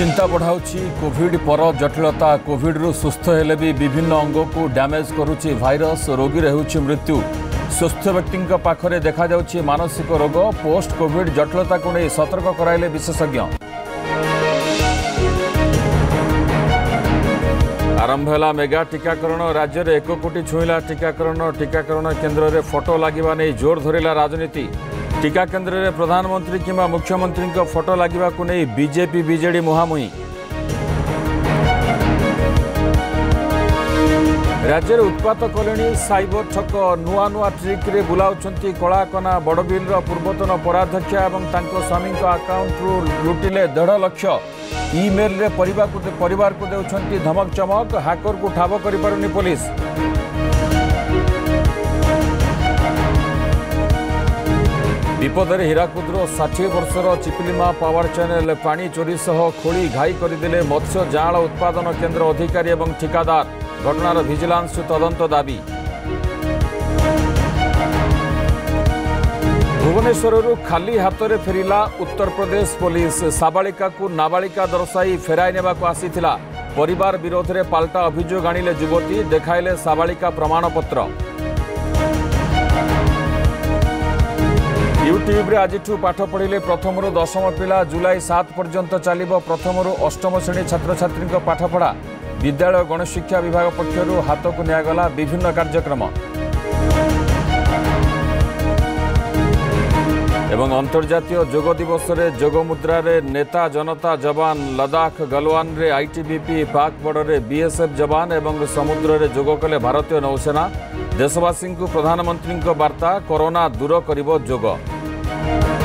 চিন্তা বঢ়াଉଛି কোভিড পর জটিলতা কোভিড্রু সুস্থ হেলে বি বিভিন্ন অঙ্গকু ড্যামেজ করুଛି ভাইরস রোগীর ହେଉଛି মৃত্যু সুস্থ ব্যক্তিঙ্ পাখে দেখা যাচ্ছে মানসিক রোগ পোস্ট কোভিড জটিলতাকে নিয়ে সতর্ক করাইলে বিশেষজ্ঞ আরম্ভ হল মেগা টিকাকরণ রাজ্যের এক কোটি ছুঁলা টিকাকরণ টিকাকরণ কেন্দ্রের ফটো লাগবা নিয়ে জোর ধরিলা রাজনীতি ଟିକା କେନ୍ଦ୍ରରେ ପ୍ରଧାନମନ୍ତ୍ରୀ କିମ୍ବା ମୁଖ୍ୟମନ୍ତ୍ରୀଙ୍କ ଫଟୋ ଲାଗିବାକୁ ନେଇ ବିଜେପି ବିଜେଡି ମୁହାମୁହିଁ ରାଜ୍ୟରେ ଉତ୍ପାତ କଲେଣି ସାଇବର ଛକ ନୂଆ ନୂଆ ଟ୍ରିକ୍ରେ ବୁଲାଉଛନ୍ତି କଳାକନା ବଡ଼ବିଲ୍ର ପୂର୍ବତନ ପରାଧ୍ୟକ୍ଷା ଏବଂ ତାଙ୍କ ସ୍ୱାମୀଙ୍କ ଆକାଉଣ୍ଟରୁ ଲୁଟିଲେ ଦେଢ଼ ଲକ୍ଷ ଇମେଲ୍ରେ ପରିବାରକୁ ଦେଉଛନ୍ତି ଧମକ ଚମକ ହାକରକୁ ଠାବ କରିପାରୁନି ପୋଲିସ୍ ବିପଦରେ ହୀରାକୁଦର ଷାଠିଏ ବର୍ଷର ଚିପିଲିମା ପାୱାର ଚ୍ୟାନେଲ ପାଣି ଚୋରି ସହ ଖୋଳି ଘାଇ କରିଦେଲେ ମତ୍ସ୍ୟ ଜାଆଁଳ ଉତ୍ପାଦନ କେନ୍ଦ୍ର ଅଧିକାରୀ ଏବଂ ଠିକାଦାର ଘଟଣାର ଭିଜିଲାନ୍ସରୁ ତଦନ୍ତ ଦାବି ଭୁବନେଶ୍ୱରରୁ ଖାଲି ହାତରେ ଫେରିଲା ଉତ୍ତରପ୍ରଦେଶ ପୋଲିସ ସାବାଳିକାକୁ ନାବାଳିକା ଦର୍ଶାଇ ଫେରାଇ ନେବାକୁ ଆସିଥିଲା ପରିବାର ବିରୋଧରେ ପାଲଟା ଅଭିଯୋଗ ଆଣିଲେ ଯୁବତୀ ଦେଖାଇଲେ ସାବାଳିକା ପ୍ରମାଣପତ୍ର ୟୁଟ୍ୟୁବ୍ରେ ଆଜିଠୁ ପାଠ ପଢ଼ିଲେ ପ୍ରଥମରୁ ଦଶମ ପିଲା ଜୁଲାଇ ସାତ ପର୍ଯ୍ୟନ୍ତ ଚାଲିବ ପ୍ରଥମରୁ ଅଷ୍ଟମ ଶ୍ରେଣୀ ଛାତ୍ରଛାତ୍ରୀଙ୍କ ପାଠପଢ଼ା ବିଦ୍ୟାଳୟ ଗଣଶିକ୍ଷା ବିଭାଗ ପକ୍ଷରୁ ହାତକୁ ନିଆଗଲା ବିଭିନ୍ନ କାର୍ଯ୍ୟକ୍ରମ ଏବଂ ଅନ୍ତର୍ଜାତୀୟ ଯୋଗ ଦିବସରେ ଯୋଗମୁଦ୍ରାରେ ନେତା ଜନତା ଯବାନ ଲଦାଖ ଗଲୱାନରେ ଆଇଟିବିପି ପାକ୍ ବର୍ଡରରେ ବିଏସ୍ଏଫ୍ ଯବାନ ଏବଂ ସମୁଦ୍ରରେ ଯୋଗ କଲେ ଭାରତୀୟ ନୌସେନା ଦେଶବାସୀଙ୍କୁ ପ୍ରଧାନମନ୍ତ୍ରୀଙ୍କ ବାର୍ତ୍ତା କରୋନା ଦୂର କରିବ ଯୋଗ